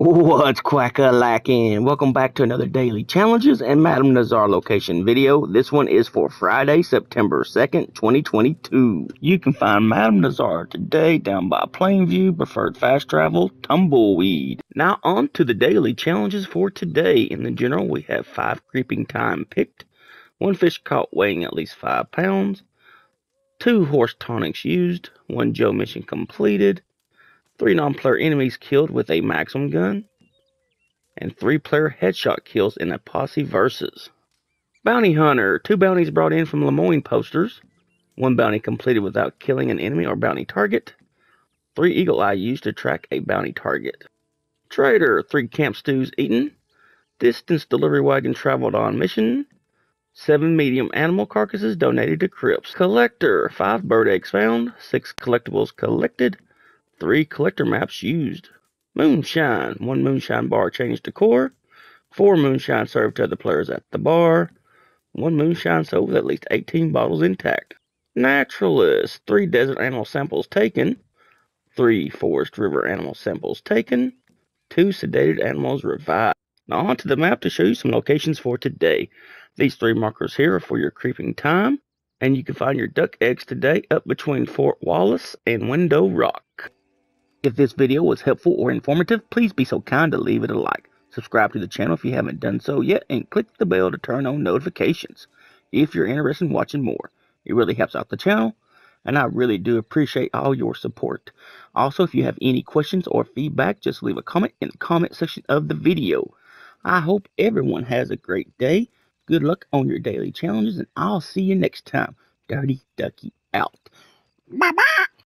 What's quacka lacking? Welcome back to another Daily Challenges and Madam Nazar location video. This one is for Friday, September 2nd, 2022. You can find Madam Nazar today down by Plainview, Preferred Fast Travel, Tumbleweed. Now on to the Daily Challenges for today. In the general, we have 5 creeping thyme picked, 1 fish caught weighing at least 5 pounds, 2 horse tonics used, 1 Joe mission completed, three non-player enemies killed with a Maxim gun, and three player headshot kills in a posse versus. Bounty Hunter, two bounties brought in from Lemoyne posters, one bounty completed without killing an enemy or bounty target, three Eagle Eye used to track a bounty target. Trader, three camp stews eaten, distance delivery wagon traveled on mission, seven medium animal carcasses donated to Cripps. Collector, five bird eggs found, six collectibles collected, Three collector maps used. Moonshine. One moonshine bar changed to core. Four moonshine served to other players at the bar. One moonshine sold with at least 18 bottles intact. Naturalist. Three desert animal samples taken. Three forest river animal samples taken. Two sedated animals revived. Now on to the map to show you some locations for today. These three markers here are for your creeping thyme. And you can find your duck eggs today up between Fort Wallace and Window Rock. If this video was helpful or informative, please be so kind to leave it a like. Subscribe to the channel if you haven't done so yet, and click the bell to turn on notifications if you're interested in watching more. It really helps out the channel, and I really do appreciate all your support. Also, if you have any questions or feedback, just leave a comment in the comment section of the video. I hope everyone has a great day. Good luck on your daily challenges, and I'll see you next time. Dirty Ducky out. Bye-bye.